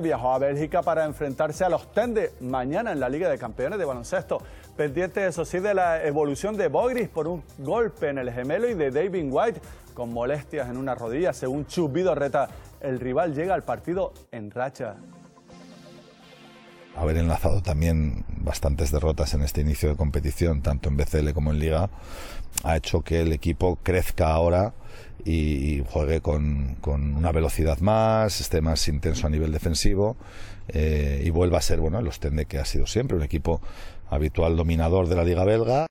Viajó a Bélgica para enfrentarse a los Tende mañana en la Liga de Campeones de Baloncesto. Pendiente, eso sí, de la evolución de Bogris por un golpe en el gemelo y de David White con molestias en una rodilla. Según Chubido Reta, el rival llega al partido en racha. Haber enlazado también bastantes derrotas en este inicio de competición, tanto en BCL como en Liga, ha hecho que el equipo crezca ahora y juegue con, una velocidad más, esté más intenso a nivel defensivo eh, y vuelva a ser bueno el Ostende que ha sido siempre un equipo habitual dominador de la liga belga.